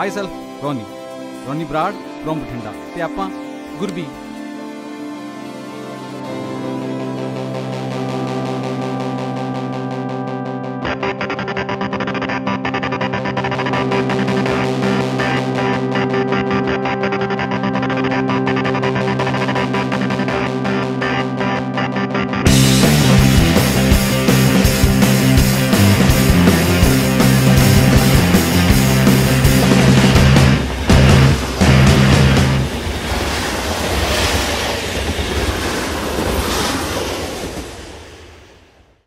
myself Ronnie Ronnie Brar from Bathinda ਤੇ ਆਪਾਂ ਗੁਰਬੀ